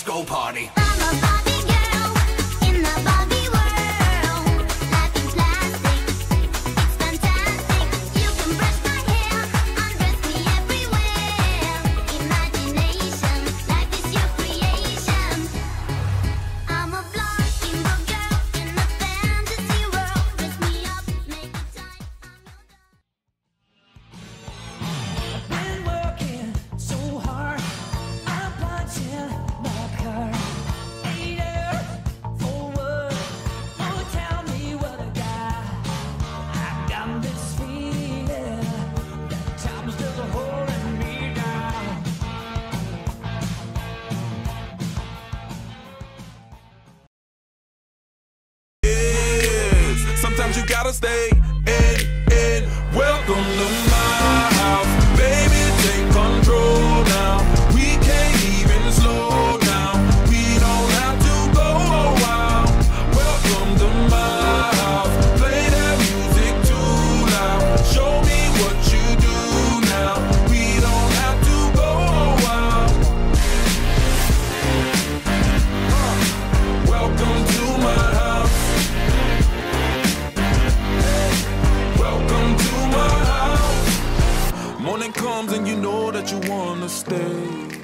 Let's go party. gotta stay in, in. Welcome to and you know that you wanna stay.